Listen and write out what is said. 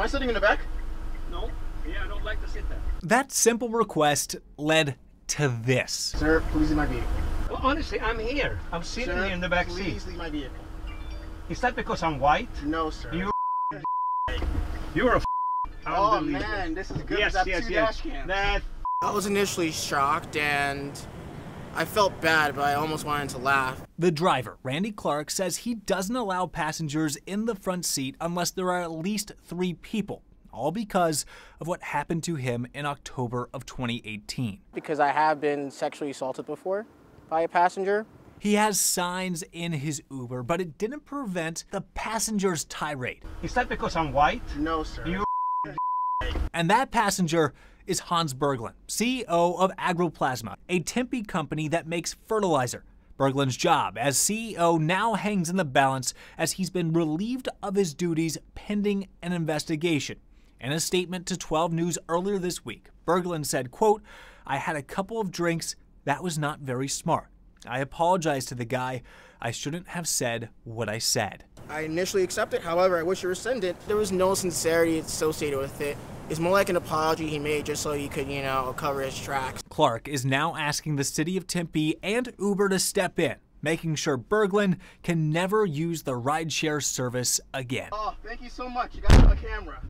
Am I sitting in the back? No. Yeah, I don't like to sit there. That simple request led to this. Sir, please leave my vehicle. Well, honestly, I'm here. I'm sitting Sir, here in the back please seat. leave my vehicle. Is that because I'm white? No, sir. You- You're a f- oh man, this is good. Yes, because I have yes, yes. That I was initially shocked and I felt bad, but I almost wanted to laugh. The driver, Randy Clark, says he doesn't allow passengers in the front seat unless there are at least three people, all because of what happened to him in October of 2018. Because I have been sexually assaulted before by a passenger. He has signs in his Uber, but it didn't prevent the passenger's tirade. is that because I'm white? No, sir. You- And that passenger is Hans Berglund, CEO of Agroplasma, a Tempe company that makes fertilizer. Berglund's job as CEO now hangs in the balance as he's been relieved of his duties pending an investigation. In a statement to 12 News earlier this week, Berglund said, quote, I had a couple of drinks. That was not very smart. I apologize to the guy. I shouldn't have said what I said. I initially accepted, however, I wish to rescind it. There was no sincerity associated with it. It's more like an apology he made just so he could, you know, cover his tracks. Clark is now asking the city of Tempe and Uber to step in, making sure Berglund can never use the rideshare service again. Oh, thank you so much. You got it on camera.